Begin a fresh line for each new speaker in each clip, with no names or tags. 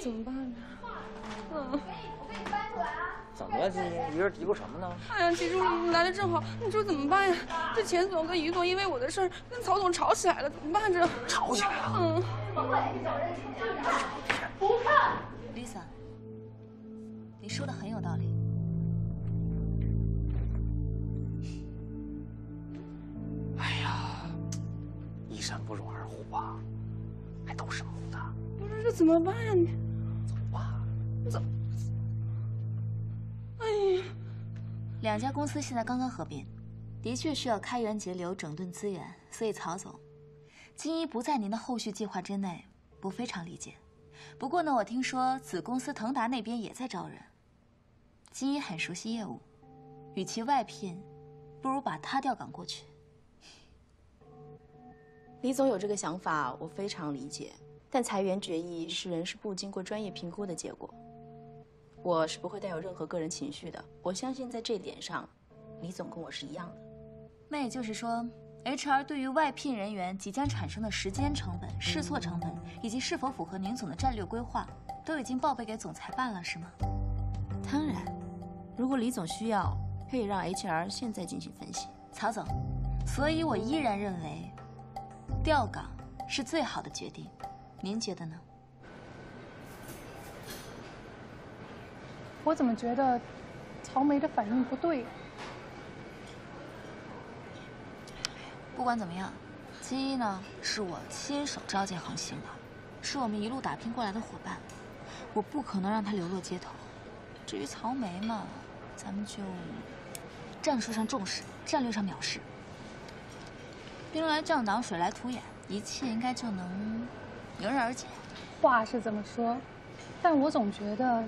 怎么办呢？嗯，
怎么了，金一？一人嘀咕什么呢？
哎呀，季助理，你来的正好，你说怎么办呀？这钱总跟于总因为我的事儿跟曹总吵起来了，怎么办？这
吵起来了？
嗯。
不看，Lisa，你说的很有道理。
哎呀，一山不容二虎啊，还都是母的。
不是，这怎么办呀？你
走。
哎呀，
两家公司现在刚刚合并，的确需要开源节流、整顿资源，所以曹总，金一不在您的后续计划之内，我非常理解。不过呢，我听说子公司腾达那边也在招人。金一很熟悉业务，与其外聘，不如把他调岗过去。
李总有这个想法，我非常理解。但裁员决议是人事部经过专业评估的结果，我是不会带有任何个人情绪的。我相信在这点上，李总跟我是一样的。
那也就是说。HR 对于外聘人员即将产生的时间成本、试错成本，以及是否符合宁总的战略规划，都已经报备给总裁办了，是吗？
当然，如果李总需要，可以让 HR 现在进行分析。
曹总，所以我依然认为调岗是最好的决定，您觉得呢？
我怎么觉得曹梅的反应不对？
不管怎么样，金一呢是我亲手召见恒星的，是我们一路打拼过来的伙伴，我不可能让他流落街头。至于曹梅嘛，咱们就战术上重视，战略上藐视。兵来将挡，水来土掩，一切应该就能迎刃而解。
话是这么说，但我总觉得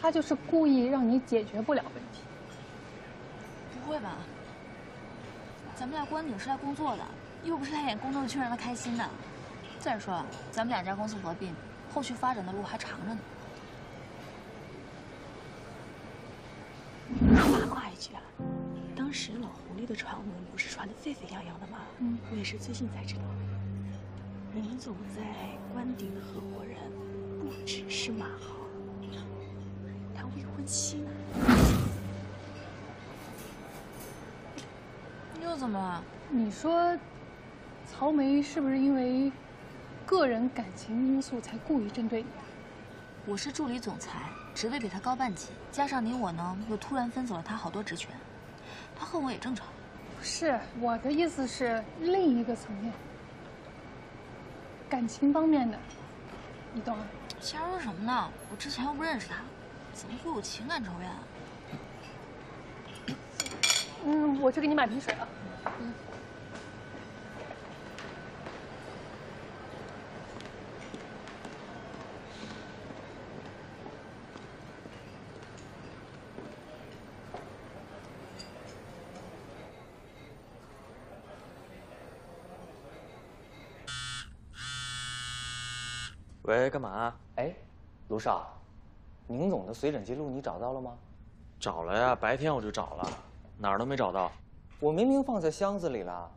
他就是故意让你解决不了问题。
不会吧？咱们来关顶是来工作的，又不是来演宫斗剧让他开心的。再说了，咱们两家公司合并，后续发展的路还长着呢。
八卦一句啊，当时老狐狸的传闻不是传的沸沸扬扬的吗？嗯，我也是最近才知道，林总在关顶的合伙人不只是马豪，他未婚妻呢。
又怎么了？
你说，曹梅是不是因为个人感情因素才故意针对你？
我是助理总裁，职位比他高半级，加上你我呢，又突然分走了他好多职权，他恨我也正常。
不是，我的意思是另一个层面，感情方面的，你懂吗？
瞎说什么呢？我之前又不认识他，怎么会有情感仇怨？
嗯，我去给你买瓶水啊。嗯。
喂，干嘛？哎，卢少，宁总的随诊记录你找到了吗？
找了呀，白天我就找了。哪儿都没找到，
我明明放在箱子里了。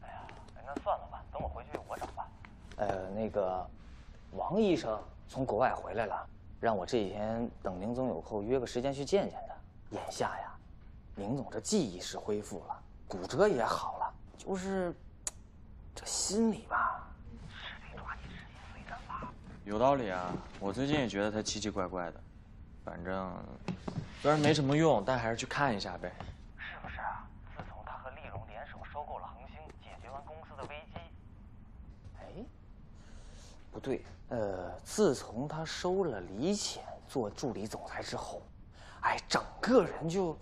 哎呀，那算了吧，等我回去我找吧。呃，那个，王医生从国外回来了，让我这几天等宁总有空约个时间去见见他。眼下呀，宁总这记忆是恢复了，骨折也好了，就是这心里吧，
有道理啊，我最近也觉得他奇奇怪怪的，反正虽然没什么用，但还是去看一下呗。
是不对，呃，自从他收了李浅做助理总裁之后，哎，整个人就，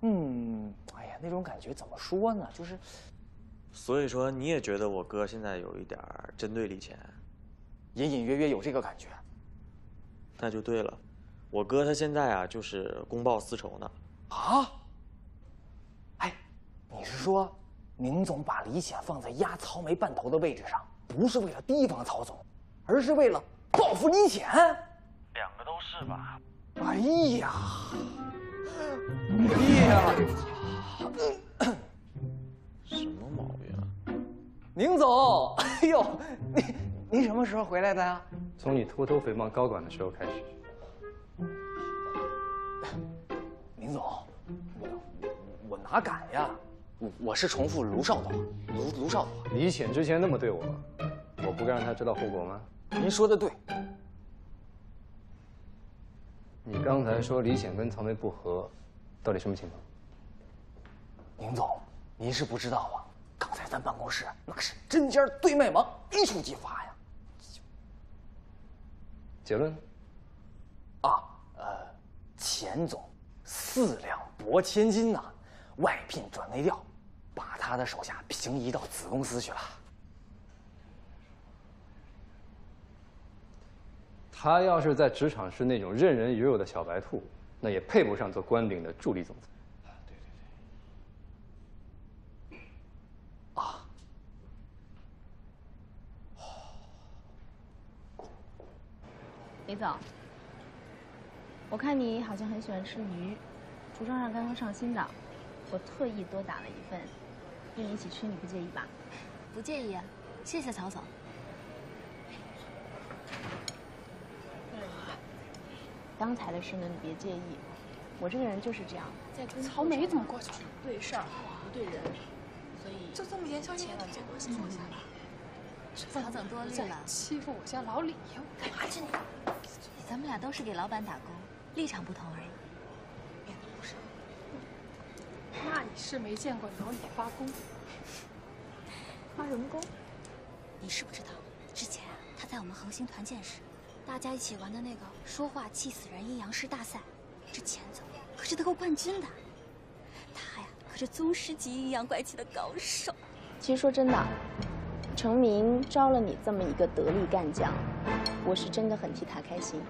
嗯，哎呀，那种感觉怎么说呢？就是，
所以说你也觉得我哥现在有一点针对李浅，
隐隐约约有这个感觉。
那就对了，我哥他现在啊就是公报私仇呢。
啊？哎，你是说，宁总把李显放在压曹梅半头的位置上，不是为了提防曹总？而是为了报复李显，
两个都是吧？
哎呀，哎呀，
什么毛病啊？
宁总，哎呦，您您什么时候回来的呀？
从你偷偷诽谤高管的时候开始。
林总，我我哪敢呀？我我是重复卢少的话，卢卢少的话。
李显之前那么对我，我不该让他知道后果吗？
您说的对。
你刚才说李显跟曹梅不和，到底什么情况？
宁总，您是不知道啊，刚才咱办公室那是针尖对麦芒，一触即发呀。
结论？
啊，呃，钱总四两拨千斤呐，外聘转内调，把他的手下平移到子公司去了。
他要是在职场是那种任人鱼肉的小白兔，那也配不上做关顶的助理总裁。
对对对。啊。
李总，我看你好像很喜欢吃鱼，橱窗上刚刚上新的，我特意多打了一份，跟你一起吃，你不介意吧？
不介意，谢谢曹总。
刚才的事呢，你别介意。我这个人就是这样，
在跟曹梅怎么过去了？
对事儿不对人，所以
就这么言笑晏晏的
坐
下
吧。
曹总多虑了，
欺负我家老李，干嘛去你？
咱们俩都是给老板打工，立场不同而已。
那你是没见过老李发功，
发什么功？
你是不知道，之前啊，他在我们恒星团建时。大家一起玩的那个说话气死人阴阳师大赛，这钱总可是得过冠军的。他呀，可是宗师级阴阳怪气的高手。
其实说真的，程明招了你这么一个得力干将，我是真的很替他开心。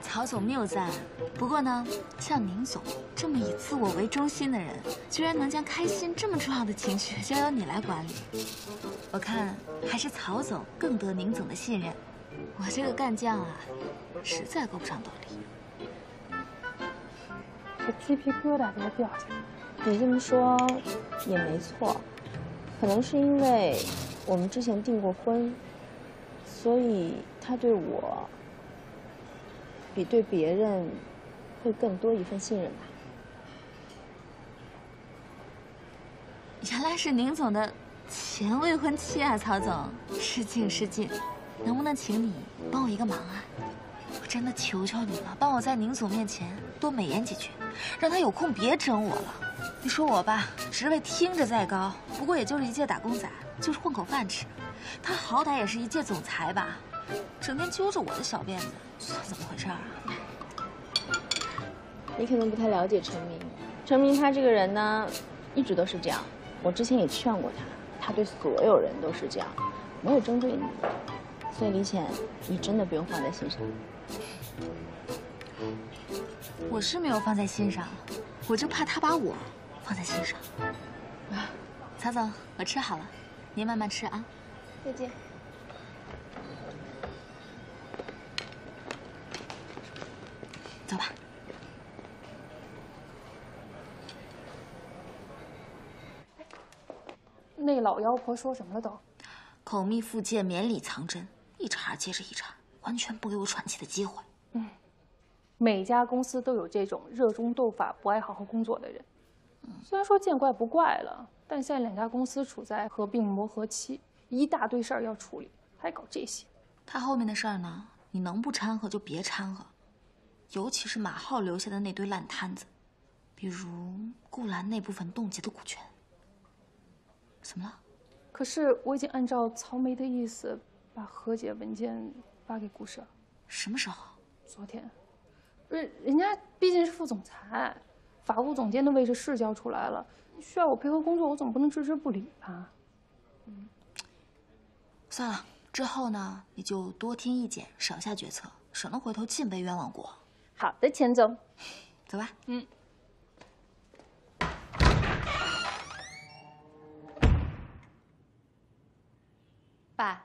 曹总谬赞。不过呢，像宁总这么以自我为中心的人，居然能将开心这么重要的情绪交由你来管理，我看还是曹总更得宁总的信任。我这个干将啊，实在够不上多
力。这鸡皮疙瘩都要掉下
来。你这么说也没错，可能是因为我们之前订过婚，所以他对我比对别人会更多一份信任吧。
原来是宁总的前未婚妻啊，曹总，失敬失敬。能不能请你帮我一个忙啊？真的求求你了，帮我在宁总面前多美言几句，让他有空别整我了。你说我吧，职位听着再高，不过也就是一介打工仔，就是混口饭吃。他好歹也是一届总裁吧，整天揪着我的小辫子，算怎么回事啊？
你可能不太了解陈明，陈明他这个人呢，一直都是这样。我之前也劝过他，他对所有人都是这样，没有针对你。所以李浅，你真的不用放在心上。
我是没有放在心上，我就怕他把我放在心上。曹总，我吃好了，您慢慢吃啊。
再见。
走吧。
那老妖婆说什么了都？
口蜜腹剑，绵里藏针，一茬接着一茬，完全不给我喘气的机会。嗯，
每家公司都有这种热衷斗法、不爱好好工作的人。虽然说见怪不怪了，但现在两家公司处在合并磨合期，一大堆事儿要处理，还搞这些。
他后面的事儿呢？你能不掺和就别掺和，尤其是马浩留下的那堆烂摊子，比如顾兰那部分冻结的股权。怎么了？
可是我已经按照曹梅的意思，把和解文件发给顾社。
什么时候？
昨天。人人家毕竟是副总裁，法务总监的位置是交出来了，需要我配合工作，我总不能置之不理吧？
嗯。算了，之后呢，你就多听意见，少下决策，省得回头尽被冤枉过。
好的，钱总。
走吧。嗯。
爸，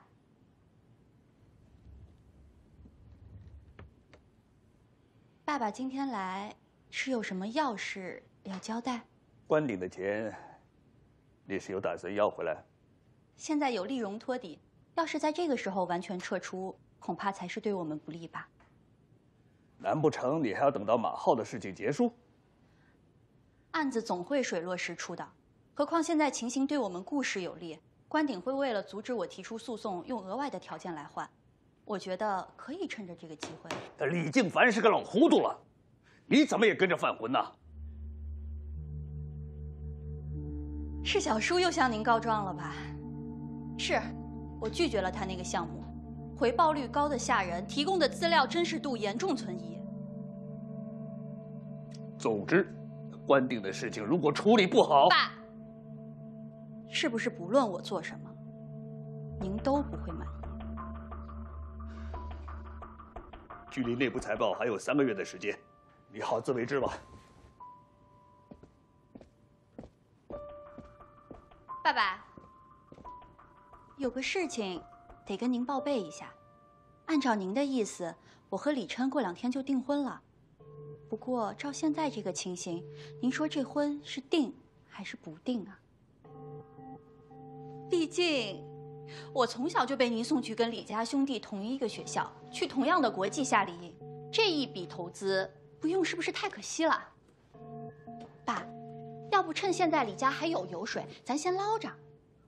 爸爸今天来是有什么要事要交代？
关顶的钱，你是有打算要回来？
现在有丽蓉托底，要是在这个时候完全撤出，恐怕才是对我们不利吧。
难不成你还要等到马浩的事情结束？
案子总会水落石出的，何况现在情形对我们顾氏有利，关鼎会为了阻止我提出诉讼，用额外的条件来换。我觉得可以趁着这个机会。
李静凡是个老糊涂了，你怎么也跟着犯浑呢？
是小叔又向您告状了吧？是，我拒绝了他那个项目，回报率高的吓人，提供的资料真实度严重存疑。
总之，关定的事情如果处理不好，
爸，是不是不论我做什么，您都不会满意？
距离内部财报还有三个月的时间，你好自为之吧。
爸爸，有个事情得跟您报备一下。按照您的意思，我和李琛过两天就订婚了。不过照现在这个情形，您说这婚是定还是不定啊？毕竟，我从小就被您送去跟李家兄弟同一个学校，去同样的国际夏令营，这一笔投资不用是不是太可惜了？爸，要不趁现在李家还有油水，咱先捞着，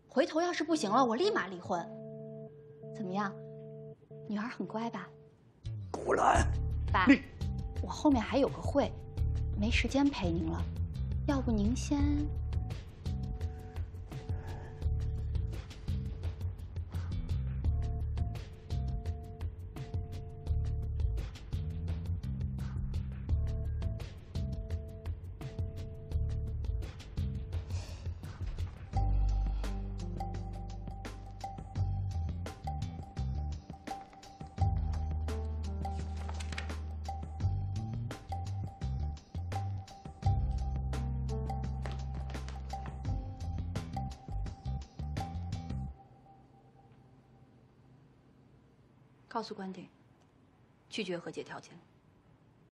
回头要是不行了，我立马离婚。怎么样？女儿很乖吧？
果然，
爸，我后面还有个会，没时间陪您了，要不您先。告诉关鼎，拒绝和解条件。